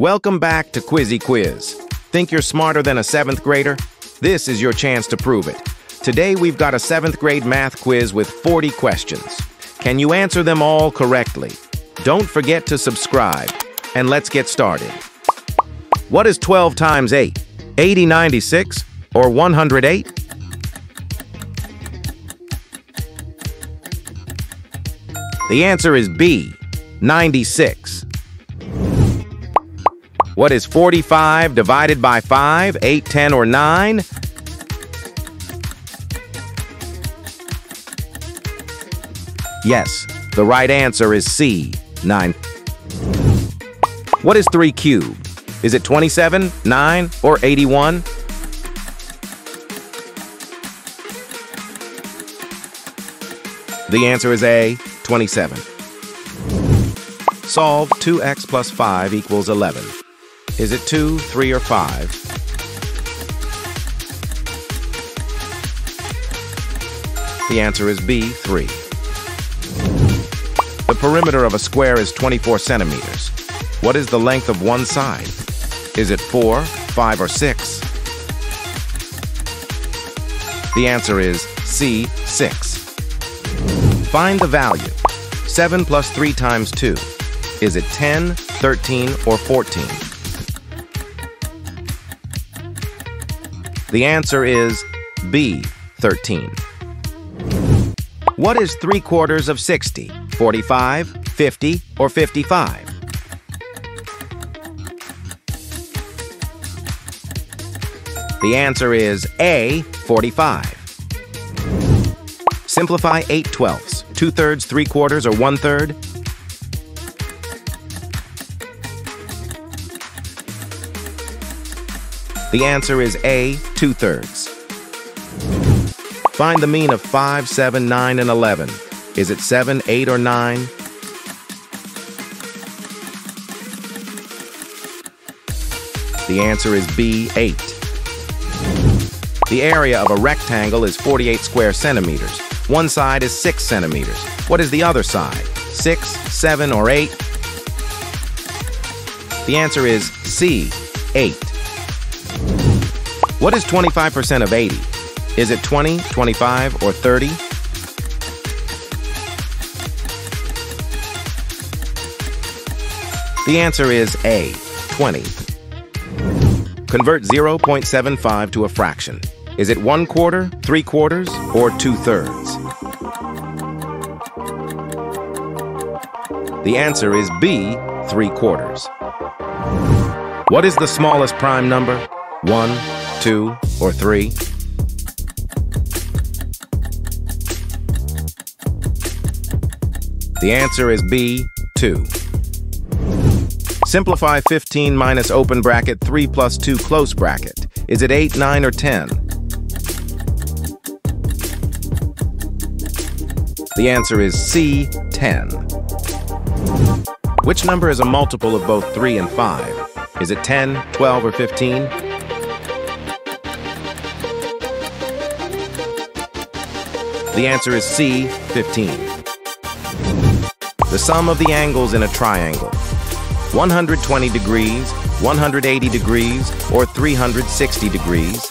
Welcome back to QuizyQuiz. Think you're smarter than a seventh grader? This is your chance to prove it. Today we've got a seventh grade math quiz with 40 questions. Can you answer them all correctly? Don't forget to subscribe. And let's get started. What is 12 times 8? 80, 96, or 108? The answer is B, 96. What is 45 divided by 5, 8, 10, or 9? Yes, the right answer is C, 9. What is 3 cubed? Is it 27, 9, or 81? The answer is A, 27. Solve 2x plus 5 equals 11. Is it 2, 3, or 5? The answer is B, 3. The perimeter of a square is 24 centimeters. What is the length of one side? Is it 4, 5, or 6? The answer is C, 6. Find the value. 7 plus 3 times 2. Is it 10, 13, or 14? The answer is B, 13. What is 3 quarters of 60? 45, 50, or 55? The answer is A, 45. Simplify 8 twelfths, 2 thirds, 3 quarters, or 1 third. The answer is A, 2 thirds. Find the mean of 5, 7, 9, and 11. Is it 7, 8, or 9? The answer is B, 8. The area of a rectangle is 48 square centimeters. One side is 6 centimeters. What is the other side? 6, 7, or 8? The answer is C, 8. What is 25% of 80? Is it 20, 25, or 30? The answer is A, 20. Convert 0.75 to a fraction. Is it one quarter, three quarters, or two thirds? The answer is B, three quarters. What is the smallest prime number? One, two, or three? The answer is B, 2. Simplify 15 minus open bracket 3 plus 2 close bracket. Is it 8, 9, or 10? The answer is C, 10. Which number is a multiple of both 3 and 5? Is it 10, 12, or 15? The answer is C, 15. The sum of the angles in a triangle. 120 degrees, 180 degrees, or 360 degrees.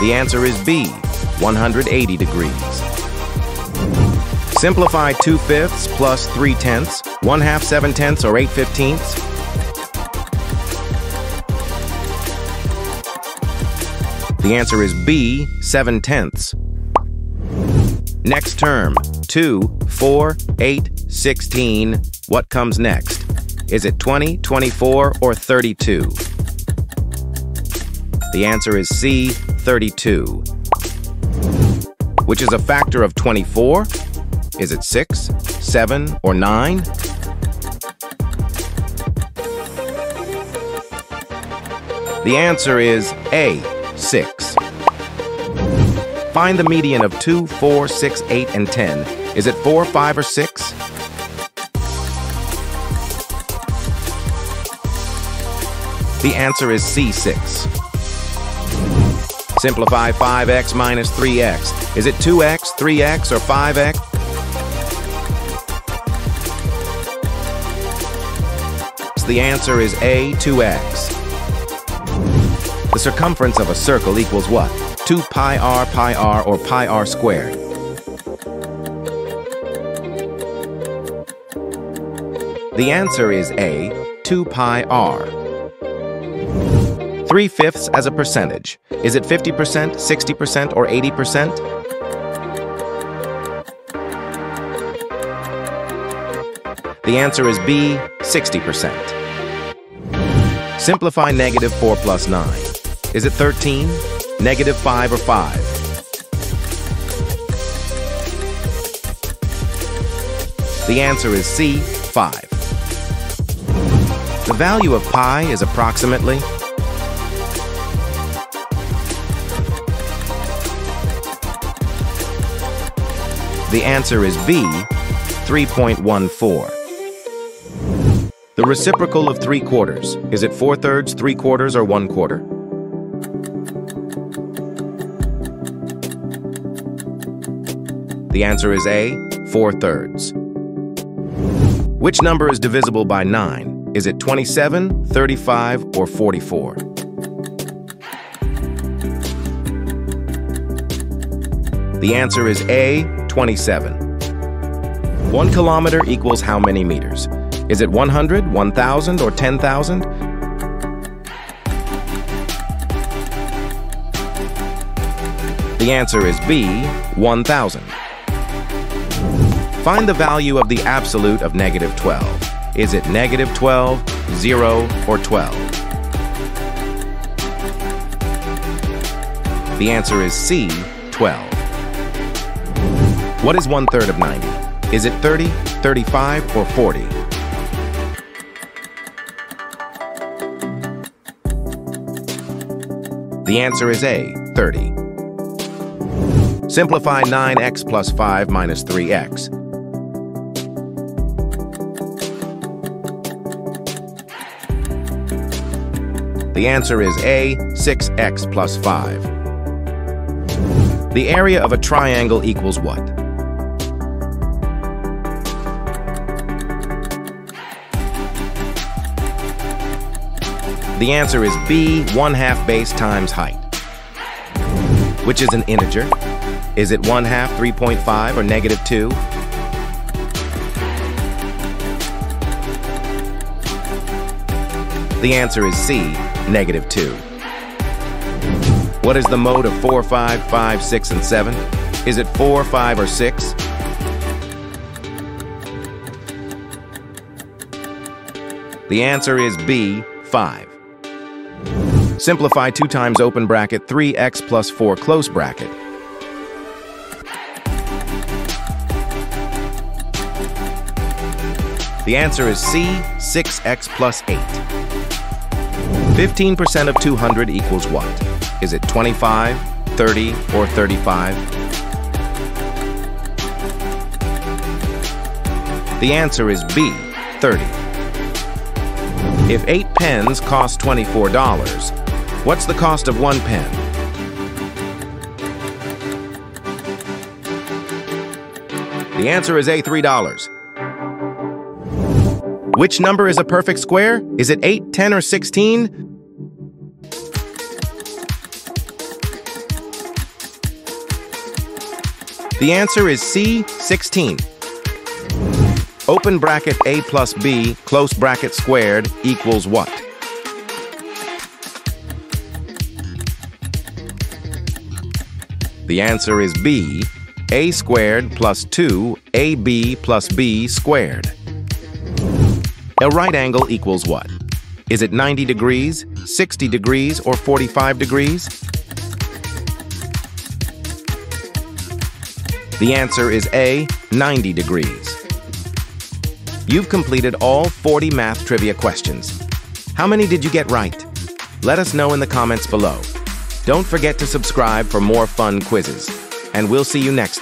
The answer is B, 180 degrees. Simplify 2 fifths plus 3 tenths, 1 half 7 tenths, or 8 fifteenths. The answer is B, 7 tenths. Next term, 2, 4, 8, 16. What comes next? Is it 20, 24, or 32? The answer is C, 32. Which is a factor of 24? Is it 6, 7, or 9? The answer is A, 6. Find the median of 2, 4, 6, 8, and 10. Is it 4, 5, or 6? The answer is C6. Simplify 5x minus 3x. Is it 2x, 3x, or 5x? The answer is A, 2x. The circumference of a circle equals what? 2 pi r pi r or pi r squared. The answer is A, 2 pi r. 3 fifths as a percentage. Is it 50%, 60%, or 80%? The answer is B, 60%. Simplify negative 4 plus 9. Is it 13, negative 5, or 5? The answer is C, 5. The value of pi is approximately The answer is B, 3.14. The reciprocal of 3 quarters, is it 4 thirds, 3 quarters, or 1 quarter? The answer is A, 4 thirds. Which number is divisible by 9? Is it 27, 35, or 44? The answer is A, 27. One kilometer equals how many meters? Is it 100, 1,000, or 10,000? The answer is B, 1,000. Find the value of the absolute of negative 12. Is it negative 12, 0, or 12? The answer is C, 12. What is one third of 90? Is it 30, 35, or 40? The answer is A, 30. Simplify 9x plus 5 minus 3x. The answer is A, 6x plus 5. The area of a triangle equals what? The answer is B, 1 half base times height. Which is an integer? Is it 1 half 3.5 or negative 2? The answer is C, negative 2. What is the mode of 4, 5, 5, 6, and 7? Is it 4, 5, or 6? The answer is B, 5. Simplify 2 times open bracket 3x plus 4 close bracket. The answer is C, 6x plus 8. 15% of 200 equals what? Is it 25, 30, or 35? The answer is B, 30. If 8 pens cost $24, what's the cost of one pen? The answer is A, $3. Which number is a perfect square? Is it 8, 10, or 16? The answer is C, 16. Open bracket A plus B, close bracket squared, equals what? The answer is B, A squared plus 2, AB plus B squared. A right angle equals what? Is it 90 degrees, 60 degrees, or 45 degrees? The answer is A, 90 degrees. You've completed all 40 math trivia questions. How many did you get right? Let us know in the comments below. Don't forget to subscribe for more fun quizzes. And we'll see you next